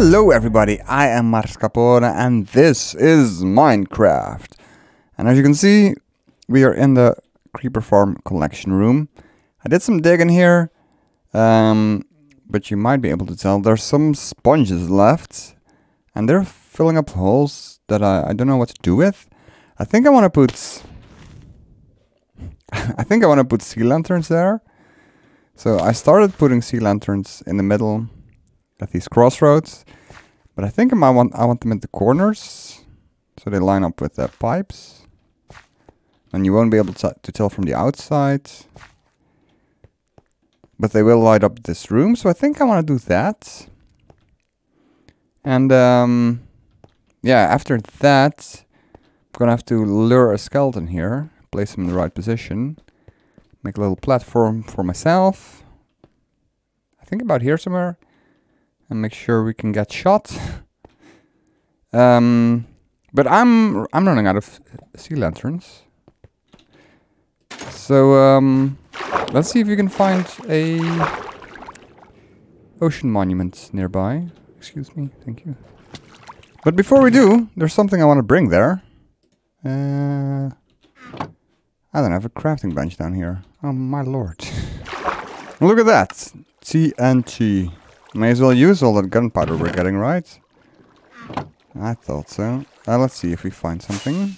Hello everybody, I am Marscapone and this is Minecraft. And as you can see, we are in the Creeper Farm collection room. I did some digging here, um, but you might be able to tell there's some sponges left. And they're filling up holes that I, I don't know what to do with. I think I want to put... I think I want to put sea lanterns there. So I started putting sea lanterns in the middle at these crossroads. But I think I want I want them at the corners, so they line up with the pipes. And you won't be able to, to tell from the outside. But they will light up this room, so I think I want to do that. And um, yeah, after that, I'm gonna have to lure a skeleton here, place him in the right position, make a little platform for myself. I think about here somewhere and make sure we can get shot. um, but I'm I'm running out of sea lanterns. So um, let's see if we can find a ocean monument nearby. Excuse me, thank you. But before we do, there's something I want to bring there. Uh, I don't have a crafting bench down here. Oh my lord. Look at that. TNT. May as well use all that gunpowder we're getting, right? I thought so. Uh, let's see if we find something.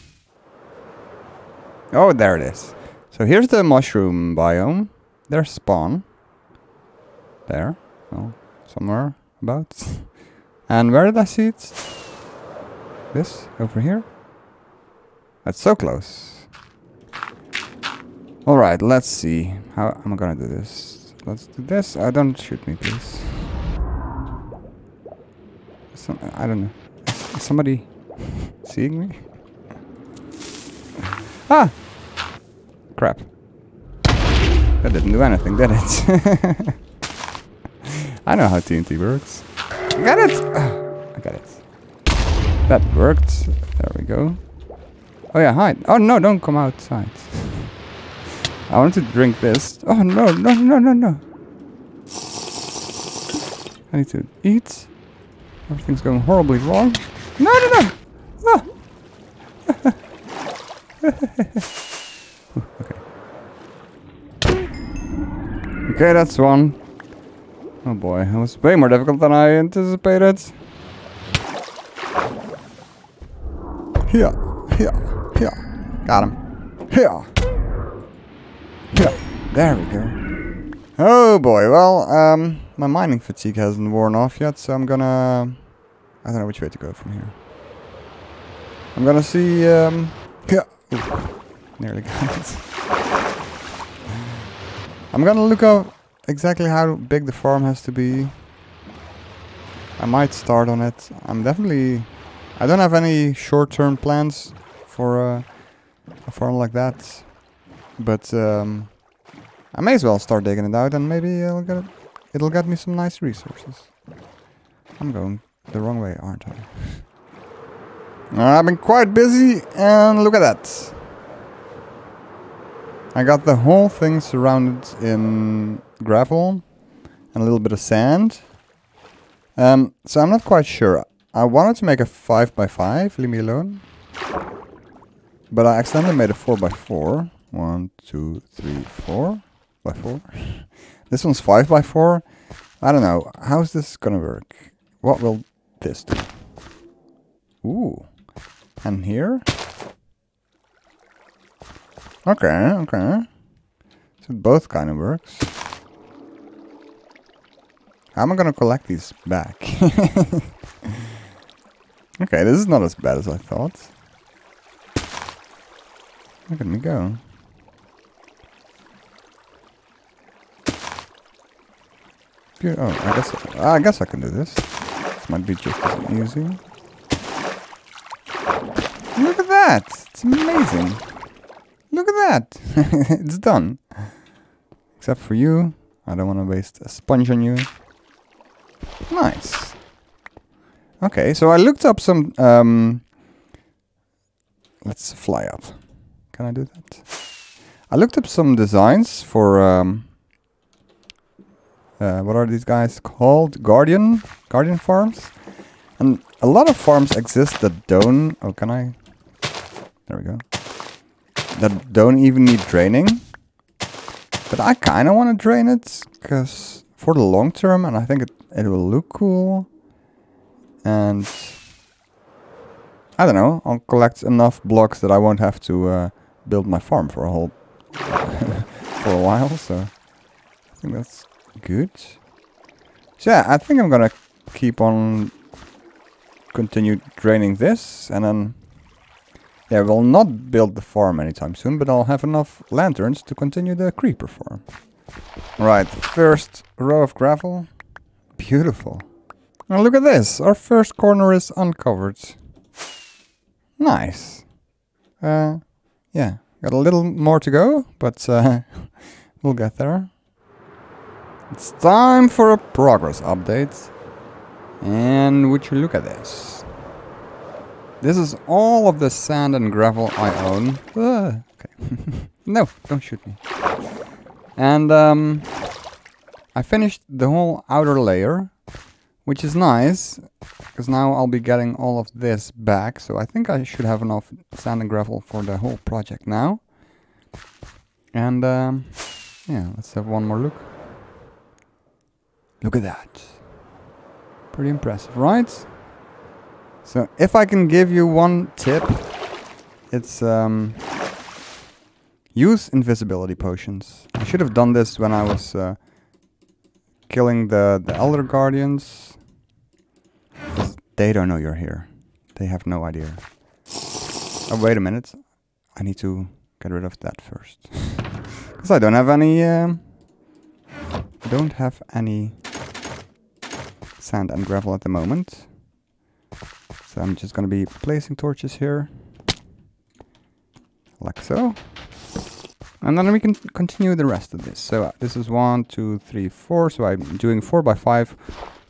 Oh, there it is. So here's the mushroom biome. There's spawn. There. Oh, somewhere about. and where did I see it? This? Over here? That's so close. Alright, let's see. How am I gonna do this? Let's do this. Uh, don't shoot me, please. Some, I don't know. Is somebody seeing me? Ah! Crap. That didn't do anything, did it? I know how TNT works. I Got it! I got it. That worked. There we go. Oh yeah, hide. Oh no, don't come outside. I want to drink this. Oh no, no, no, no, no. I need to eat. Everything's going horribly wrong. No, no, no! Ah. okay. Okay, that's one. Oh boy, that was way more difficult than I anticipated. Here, here, here. Got him. Here. Here. There we go. Oh boy, well, um, my mining fatigue hasn't worn off yet, so I'm gonna I don't know which way to go from here. I'm gonna see, um, yeah, Ooh, nearly got it. I'm gonna look up exactly how big the farm has to be. I might start on it. I'm definitely, I don't have any short-term plans for uh, a farm like that, but um, I may as well start digging it out and maybe it'll get, it'll get me some nice resources. I'm going the wrong way, aren't I? I've been quite busy, and look at that. I got the whole thing surrounded in gravel and a little bit of sand. Um, so I'm not quite sure. I wanted to make a 5x5, leave me alone. But I accidentally made a 4x4. 1, 2, 3, 4 by 4. this one's 5x4. I don't know. How's this gonna work? What will this do? Ooh. And here? Okay, okay. So both kind of works. How am I gonna collect these back? okay, this is not as bad as I thought. Look at me go. Oh, I guess I guess I can do this might be just as easy. Look at that! It's amazing! Look at that! it's done. Except for you. I don't want to waste a sponge on you. Nice. Okay, so I looked up some... Um, let's fly up. Can I do that? I looked up some designs for... Um, uh, what are these guys called? Guardian? Guardian farms? And a lot of farms exist that don't... Oh, can I... There we go. That don't even need draining. But I kind of want to drain it, because for the long term, and I think it, it will look cool. And... I don't know, I'll collect enough blocks that I won't have to uh, build my farm for a whole... for a while, so... I think that's good. So yeah, I think I'm gonna keep on continue draining this and then yeah, we'll not build the farm anytime soon, but I'll have enough lanterns to continue the creeper farm. Right, first row of gravel. Beautiful. And look at this, our first corner is uncovered. Nice. Uh, yeah, got a little more to go, but uh, we'll get there. It's time for a progress update. And would you look at this? This is all of the sand and gravel I own. Uh, okay. no, don't shoot me. And um, I finished the whole outer layer, which is nice, because now I'll be getting all of this back. So I think I should have enough sand and gravel for the whole project now. And um, yeah, let's have one more look. Look at that. Pretty impressive, right? So if I can give you one tip, it's um, use invisibility potions. I should have done this when I was uh, killing the, the Elder Guardians. They don't know you're here. They have no idea. Oh, wait a minute. I need to get rid of that first. Because I don't have any... Um, don't have any sand and gravel at the moment. So I'm just going to be placing torches here. Like so. And then we can continue the rest of this. So uh, this is one, two, three, four. So I'm doing four by five.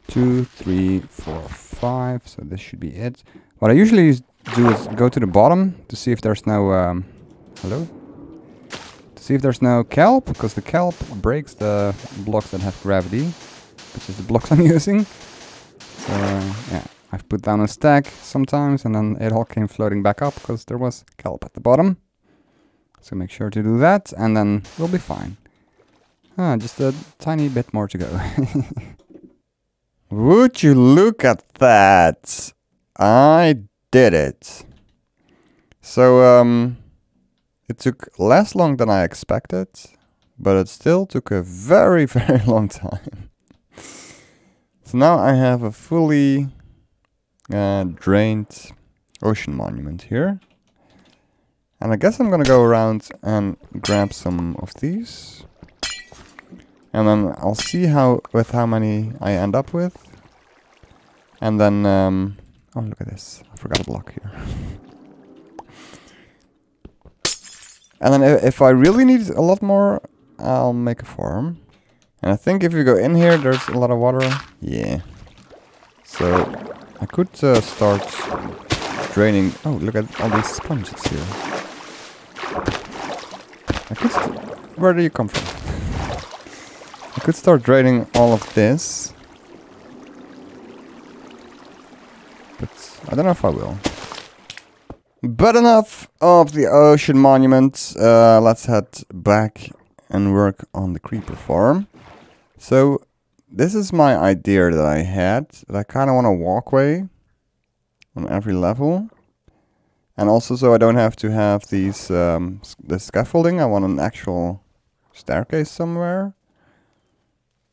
Two, three, four, five. So this should be it. What I usually do is go to the bottom to see if there's no... Um, hello? To see if there's no kelp, because the kelp breaks the blocks that have gravity, which is the blocks I'm using. So yeah, I've put down a stack sometimes and then it all came floating back up because there was kelp at the bottom. So make sure to do that and then we'll be fine. Ah, just a tiny bit more to go. Would you look at that? I did it. So, um, it took less long than I expected, but it still took a very, very long time. So now I have a fully uh, drained ocean monument here. And I guess I'm gonna go around and grab some of these. And then I'll see how with how many I end up with. And then, um, oh look at this, I forgot a block here. and then if I really need a lot more, I'll make a farm. And I think if you go in here, there's a lot of water. Yeah. So I could uh, start draining. Oh, look at all these sponges here. I could. Where do you come from? I could start draining all of this. But I don't know if I will. But enough of the ocean monument. Uh, let's head back and work on the creeper farm. So this is my idea that I had. That I kind of want a walkway on every level. And also so I don't have to have these um, the scaffolding. I want an actual staircase somewhere.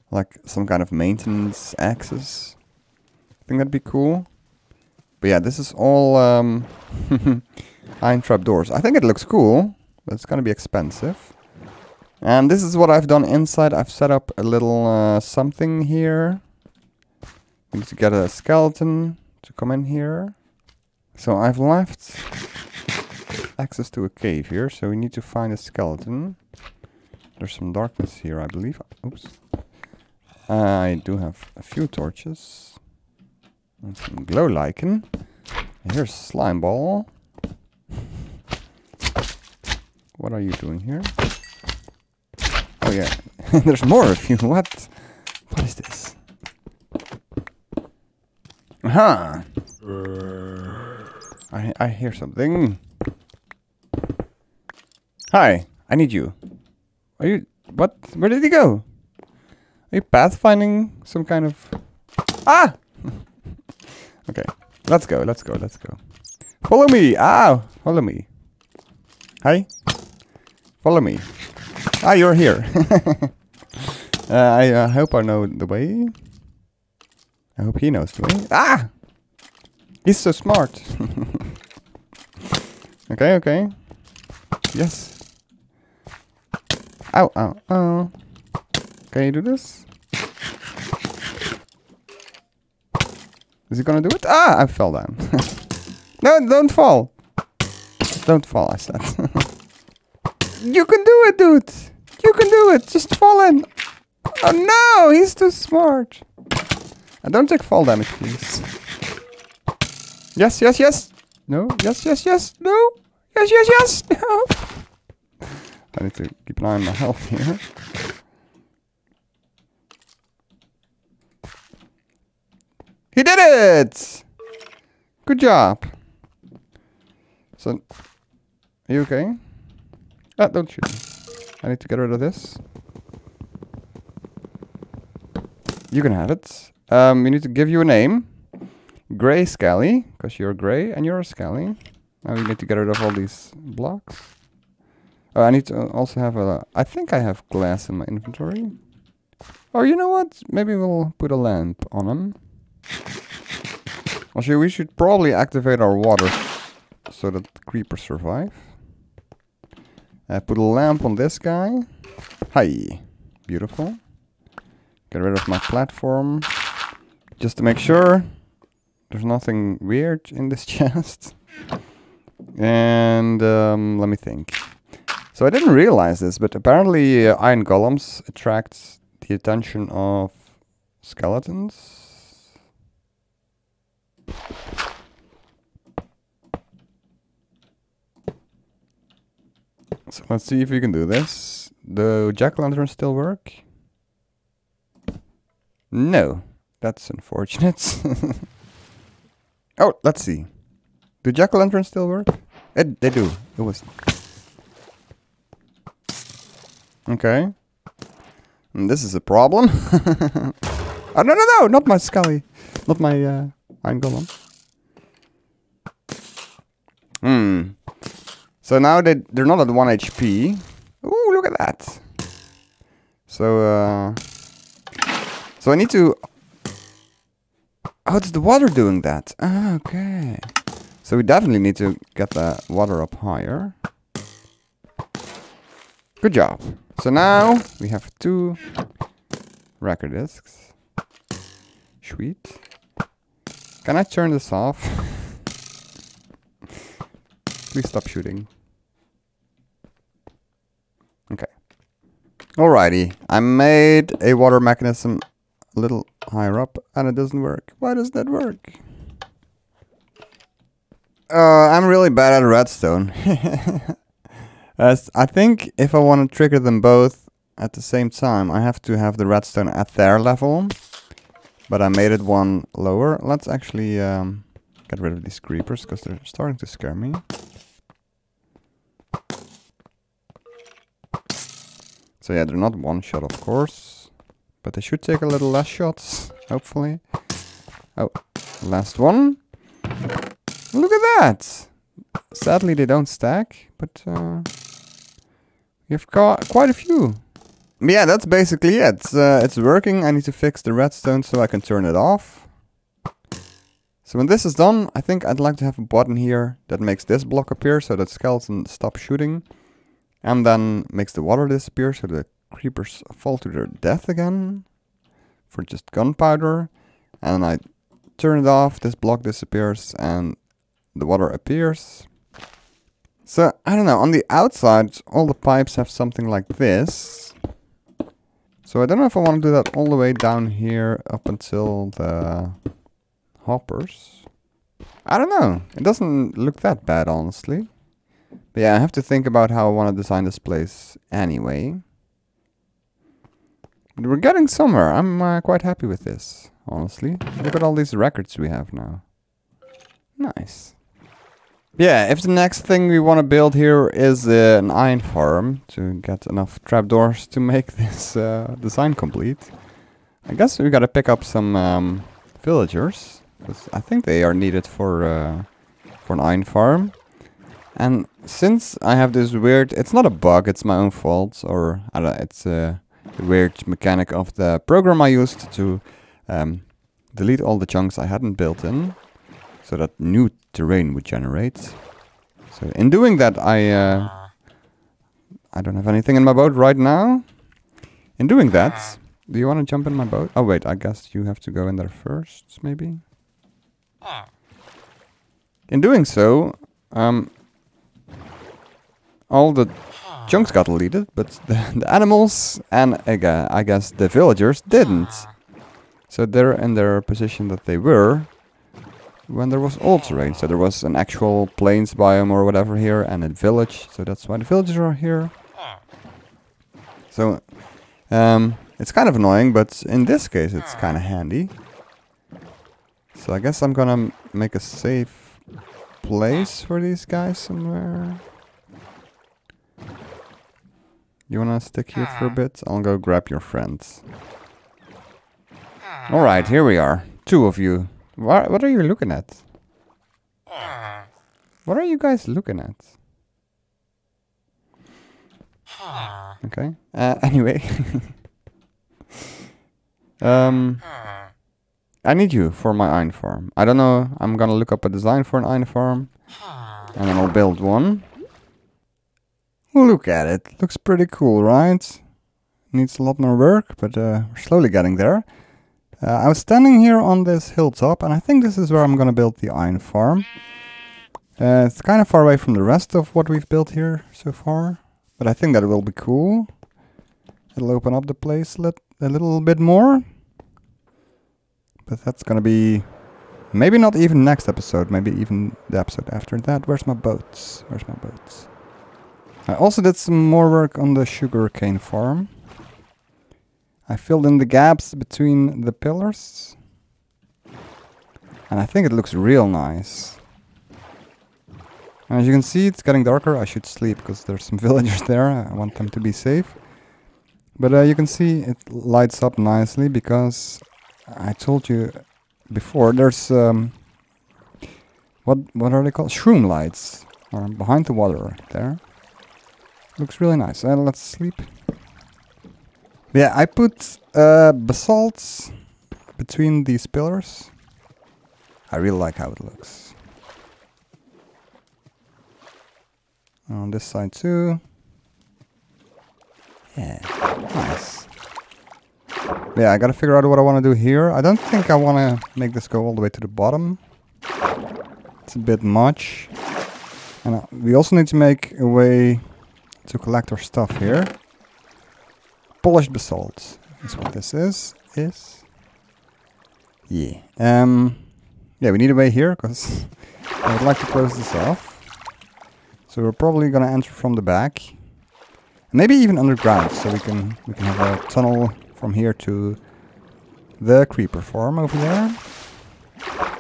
Like some kind of maintenance access. I think that'd be cool. But yeah, this is all um, iron trap doors. I think it looks cool, but it's gonna be expensive. And this is what I've done inside. I've set up a little uh, something here. We need to get a skeleton to come in here. So I've left access to a cave here, so we need to find a skeleton. There's some darkness here, I believe. Oops. I do have a few torches. And some glow lichen. Here's slime ball. What are you doing here? Oh yeah, there's more of you. What? What is this? Aha! I, I hear something. Hi, I need you. Are you... What? Where did he go? Are you pathfinding some kind of... Ah! okay, let's go, let's go, let's go. Follow me! Ah! Follow me. Hi? Follow me. Ah, you're here. uh, I uh, hope I know the way. I hope he knows the way. Ah! He's so smart. okay, okay. Yes. Ow, ow, ow. Can you do this? Is he gonna do it? Ah, I fell down. no, don't fall. Don't fall, I said. You can do it, dude. You can do it. Just fall in. Oh no, he's too smart. And don't take fall damage, please. Yes, yes, yes. No, yes, yes, yes. No. Yes, yes, yes. No. I need to keep an eye on my health here. He did it! Good job. So, are you okay? Ah, don't shoot. I need to get rid of this. You can have it. Um, we need to give you a name. Grey Scally, because you're grey and you're a Skelly. Now we need to get rid of all these blocks. Oh, I need to also have a... I think I have glass in my inventory. Or you know what? Maybe we'll put a lamp on them. Also, we should probably activate our water so that creepers survive. I put a lamp on this guy. Hi. Beautiful. Get rid of my platform. Just to make sure there's nothing weird in this chest. And um, let me think. So I didn't realize this, but apparently uh, iron golems attract the attention of skeletons. So let's see if we can do this. Do jack-o'-lanterns still work? No. That's unfortunate. oh, let's see. Do jack-o'-lanterns still work? It, they do. It was... Okay. And this is a problem. oh, no, no, no! Not my Scully. Not my uh, Iron Golem. Hmm. So now they, they're not at 1 HP. Ooh, look at that. So, uh... So I need to... Oh, it's the water doing that. Ah, okay. So we definitely need to get the water up higher. Good job. So now we have two record discs. Sweet. Can I turn this off? Please stop shooting. Okay. Alrighty. I made a water mechanism a little higher up and it doesn't work. Why doesn't that work? Uh, I'm really bad at redstone. I think if I want to trigger them both at the same time, I have to have the redstone at their level. But I made it one lower. Let's actually um, get rid of these creepers because they're starting to scare me. So yeah, they're not one shot, of course. But they should take a little less shots, hopefully. Oh, last one. Look at that! Sadly, they don't stack, but uh, you've got quite a few. Yeah, that's basically it. Uh, it's working. I need to fix the redstone so I can turn it off. So when this is done, I think I'd like to have a button here that makes this block appear so that skeleton stops shooting. And then makes the water disappear so the creepers fall to their death again. For just gunpowder. And I turn it off, this block disappears and the water appears. So, I don't know, on the outside all the pipes have something like this. So I don't know if I want to do that all the way down here up until the hoppers. I don't know, it doesn't look that bad honestly. But yeah, I have to think about how I want to design this place anyway. We're getting somewhere. I'm uh, quite happy with this, honestly. Look at all these records we have now. Nice. yeah, if the next thing we want to build here is uh, an iron farm to get enough trapdoors to make this uh, design complete, I guess we gotta pick up some um, villagers. I think they are needed for uh, for an iron farm. And since I have this weird, it's not a bug, it's my own fault, or I don't, it's a weird mechanic of the program I used to um, delete all the chunks I hadn't built in, so that new terrain would generate. So in doing that, I uh, I don't have anything in my boat right now. In doing that, do you want to jump in my boat? Oh wait, I guess you have to go in there first, maybe. In doing so, um, all the chunks got deleted, but the, the animals and uh, I guess the villagers didn't. So they're in their position that they were when there was all terrain. So there was an actual plains biome or whatever here and a village. So that's why the villagers are here. So um, it's kind of annoying, but in this case it's kind of handy. So I guess I'm gonna make a safe place for these guys somewhere. You wanna stick here for a bit? I'll go grab your friends. Alright, here we are. Two of you. What, what are you looking at? What are you guys looking at? Okay. Uh, anyway. um, I need you for my iron farm. I don't know. I'm gonna look up a design for an iron farm. And then I'll build one. Look at it. Looks pretty cool, right? Needs a lot more work, but uh, we're slowly getting there. Uh, I was standing here on this hilltop, and I think this is where I'm gonna build the iron farm. Uh, it's kind of far away from the rest of what we've built here so far, but I think that will be cool. It'll open up the place a little bit more. But that's gonna be maybe not even next episode, maybe even the episode after that. Where's my boats? Where's my boats? I also did some more work on the sugarcane farm. I filled in the gaps between the pillars. And I think it looks real nice. As you can see, it's getting darker. I should sleep because there's some villagers there. I want them to be safe. But uh, you can see it lights up nicely because I told you before there's um, what what are they called? Shroom lights are behind the water there. Looks really nice. Uh, let's sleep. Yeah, I put uh, basalts between these pillars. I really like how it looks. On this side too. Yeah, nice. Yeah, I gotta figure out what I want to do here. I don't think I want to make this go all the way to the bottom. It's a bit much. And uh, we also need to make a way to collect our stuff here. Polished basalt is what this is. Is. Yeah. Um. Yeah, we need a way here because I would like to close this off. So we're probably gonna enter from the back. Maybe even underground, so we can we can have a tunnel from here to the creeper farm over there.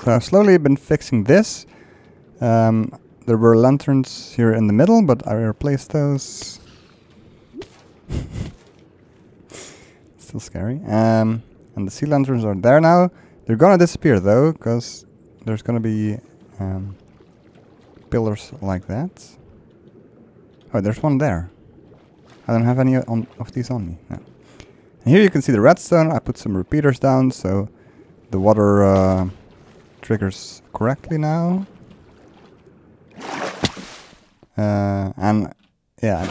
So I've slowly been fixing this. Um, there were lanterns here in the middle, but I replaced those. Still scary. Um, and the sea lanterns are there now. They're gonna disappear though, because there's gonna be um, pillars like that. Oh, there's one there. I don't have any on, of these on me. No. And here you can see the redstone. I put some repeaters down so the water uh, triggers correctly now. Uh, and yeah,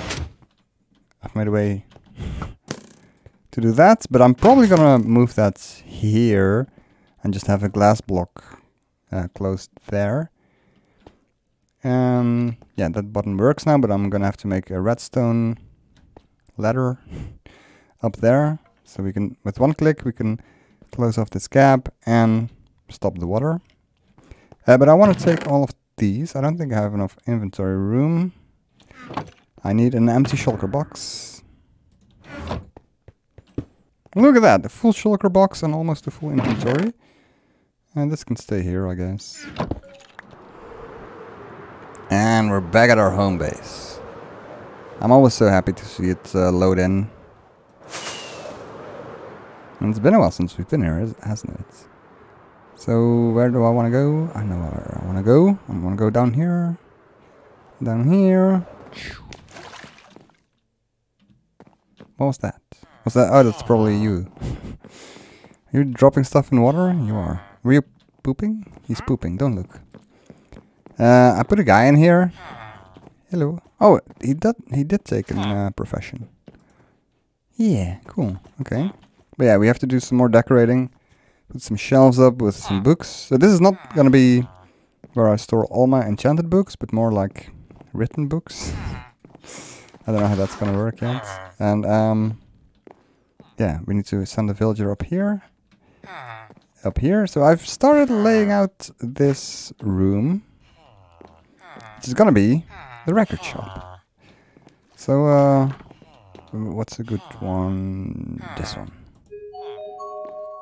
I've made a way to do that, but I'm probably gonna move that here and just have a glass block uh, closed there. Um, yeah, that button works now, but I'm gonna have to make a redstone ladder up there. So we can, with one click, we can close off this gap and stop the water. Uh, but I want to take all of these. I don't think I have enough inventory room. I need an empty shulker box. Look at that, a full shulker box and almost a full inventory. And this can stay here, I guess. And we're back at our home base. I'm always so happy to see it uh, load in. And it's been a while since we've been here, hasn't it? So where do I want to go? I know where I want to go. I want to go down here. Down here. What was that? Was that? Oh, that's probably you. Are you dropping stuff in water? You are. Were you pooping? He's pooping. Don't look. Uh, I put a guy in here. Hello. Oh, he did. He did take a uh, profession. Yeah, cool. Okay. But yeah, we have to do some more decorating. Put some shelves up with some hmm. books. So this is not hmm. gonna be where I store all my enchanted books, but more like written books. Hmm. I don't know how that's gonna work yet. And um, yeah, we need to send the villager up here. Up here. So I've started laying out this room which is gonna be the record shop. So, uh, what's a good one? This one.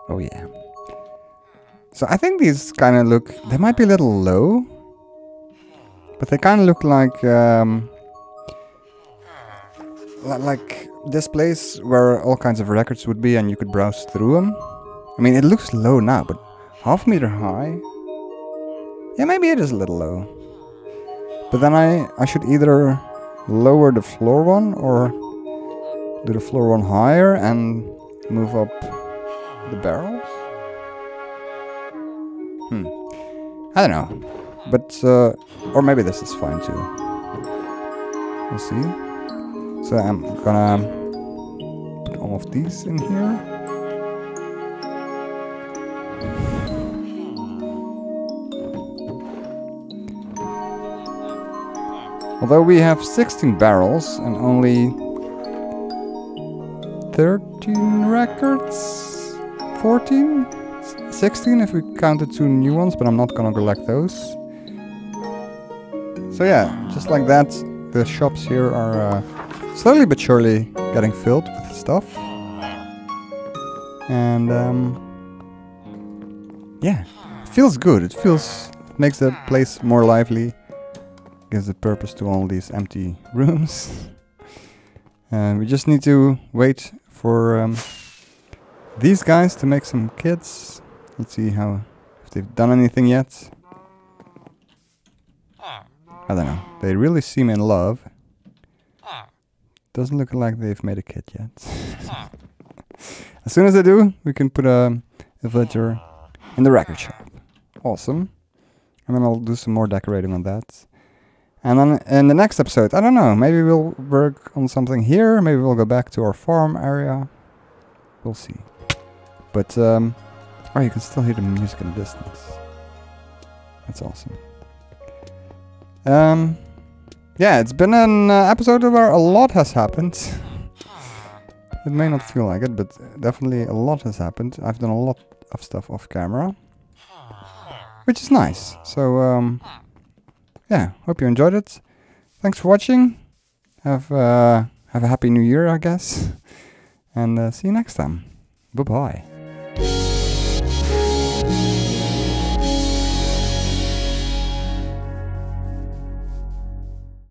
Oh yeah. So I think these kind of look, they might be a little low, but they kind of look like, um, like this place where all kinds of records would be and you could browse through them. I mean, it looks low now, but half meter high? Yeah, maybe it is a little low. But then I, I should either lower the floor one or do the floor one higher and move up the barrels? Hmm. I don't know. But, uh, or maybe this is fine too. We'll see. So I'm gonna put all of these in here. Although we have 16 barrels and only 13 records? 14? 16 if we count the two new ones, but I'm not gonna collect those. So yeah, just like that, the shops here are uh, slowly but surely getting filled with stuff. And um, yeah, it feels good. It feels, makes the place more lively gives a purpose to all these empty rooms. and we just need to wait for um, these guys to make some kids. Let's see how if they've done anything yet. I don't know. They really seem in love. Doesn't look like they've made a kid yet. as soon as they do, we can put a, a villager in the record shop. Awesome. And then I'll do some more decorating on that. And then in the next episode, I don't know, maybe we'll work on something here, maybe we'll go back to our farm area. We'll see. But, um, oh, you can still hear the music in the distance. That's awesome. Um, yeah, it's been an uh, episode where a lot has happened. it may not feel like it, but definitely a lot has happened. I've done a lot of stuff off camera. Which is nice. So, um, yeah, hope you enjoyed it. Thanks for watching. Have uh, have a happy new year, I guess. And uh, see you next time. Bye bye.